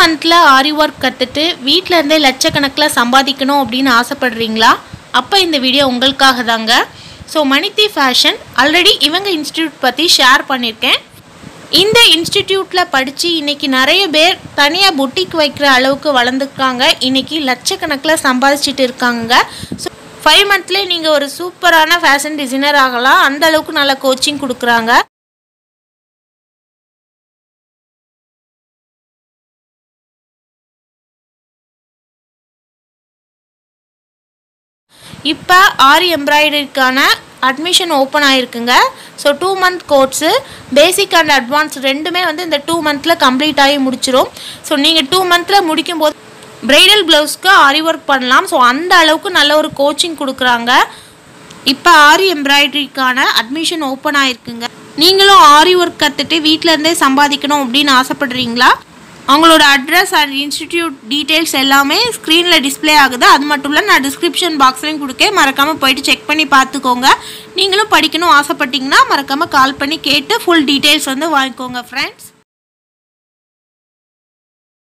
மந்தில் ஆரி ஒர்க் கற்றுட்டு வீட்டில் இருந்தே லட்சக்கணக்கில் சம்பாதிக்கணும் அப்படின்னு ஆசைப்படுறீங்களா? அப்போ இந்த வீடியோ உங்களுக்காக தாங்க. ஸோ மணித்தி ஃபேஷன் ஆல்ரெடி இவங்க இன்ஸ்டியூட் பற்றி ஷேர் பண்ணியிருக்கேன் இந்த இன்ஸ்டிடியூட்டில் படித்து இன்றைக்கி நிறைய பேர் தனியாக புட்டிக் வைக்கிற அளவுக்கு வளர்ந்துருக்காங்க. இன்றைக்கி லட்சக்கணக்கில் சம்பாதிச்சிட்டு இருக்காங்க. ஸோ ஃபைவ் மந்த்லேயே நீங்கள் ஒரு சூப்பரான ஃபேஷன் டிசைனர் ஆகலாம். அந்த அளவுக்கு நல்ல கோச்சிங் கொடுக்குறாங்க. இப்போ ஆரி எம்ப்ராய்டரிக்கான admission open ஆகிருக்குங்க so two month course basic and advance ரெண்டுமே வந்து இந்த டூ மந்தில் கம்ப்ளீட் ஆகி முடிச்சிடும் ஸோ நீங்கள் டூ மந்தில் முடிக்கும்போது பிரைடல் ப்ளவுஸ்க்கு ஆரி ஒர்க் பண்ணலாம். ஸோ அந்த அளவுக்கு நல்ல ஒரு கோச்சிங் கொடுக்குறாங்க. இப்போ ஆரி எம்ப்ராய்டரிக்கான அட்மிஷன் ஓப்பன் ஆகிருக்குங்க நீங்களும் ஆரி ஒர்க் கற்றுட்டு வீட்டிலேருந்தே சம்பாதிக்கணும் அப்படின்னு ஆசைப்படுறீங்களா? அவங்களோட அட்ரஸ் அண்ட் இன்ஸ்டிடியூட் டீட்டெயில்ஸ் எல்லாமே ஸ்க்ரீனில் டிஸ்ப்ளே ஆகுது. அது மட்டும் இல்லை நான் டிஸ்கிரிப்ஷன் பாக்ஸ்லையும் கொடுக்கேன். மறக்காமல் போயிட்டு செக் பண்ணி பார்த்துக்கோங்க. நீங்களும் படிக்கணும் ஆசைப்பட்டீங்கன்னா மறக்காமல் கால் பண்ணி கேட்டு ஃபுல் டீட்டெயில்ஸ் வந்து வாங்கிக்கோங்க ஃப்ரெண்ட்ஸ்